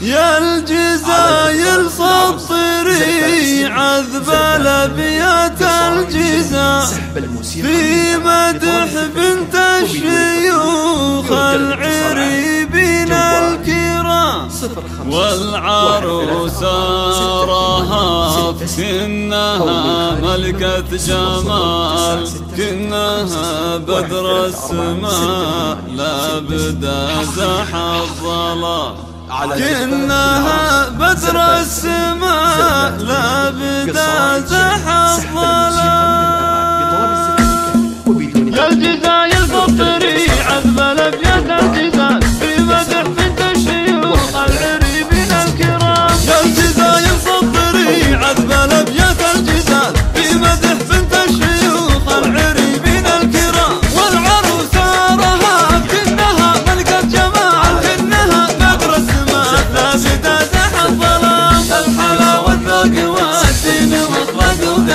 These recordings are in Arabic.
يا الجزاير سطري عذب الأبيات الجزا في مدح بنت الشيوخ العريبين الكرام. والعروس كنها ملكة جمال. كنها بدر السماء. لا بدا زح الظلام. كنها بدر السماء. لا بدا زح الظلام. يا الجزاير الفطري عذب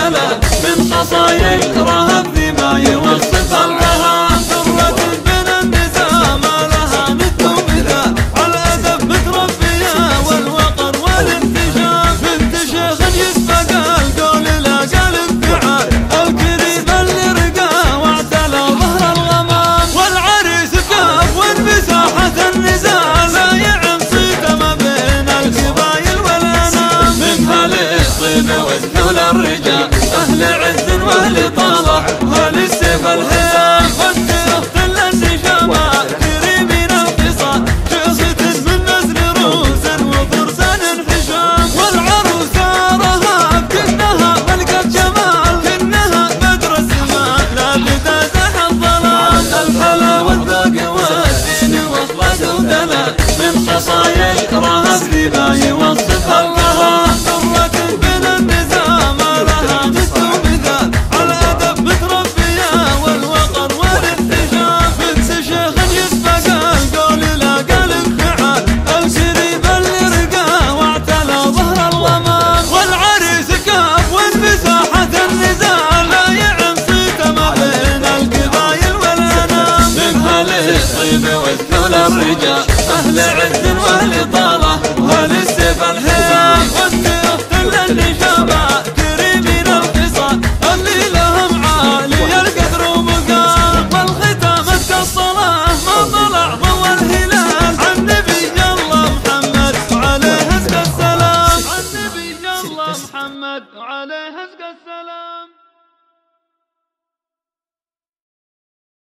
ودلال من خصايا رهب ذي ما يوصف البهاء ذرة بين النزاع ما لها مثل مثال على الادب متربيه والوقر والانتشام بنت شيخ يسبق القول لا قال الفعال الكريم اللي رقى واعتلى ظهر الغمام. والعريس كاف وانبساحة النزاع لا يعم صيته ما بين القبايل والأنام. من هالطيب والذل الرجال خصايا رهب ذي الرجال أهل عز وأهل طالة وأهل السيف الحيال والسيوف كل اللي تري من الخصال اللي لهم عالي القدر ومقام. والختام الصلاة ما طلع ضوى الهلال. عن نبي الله محمد وعليه أزكى السلام. عن نبي الله محمد وعليه أزكى السلام.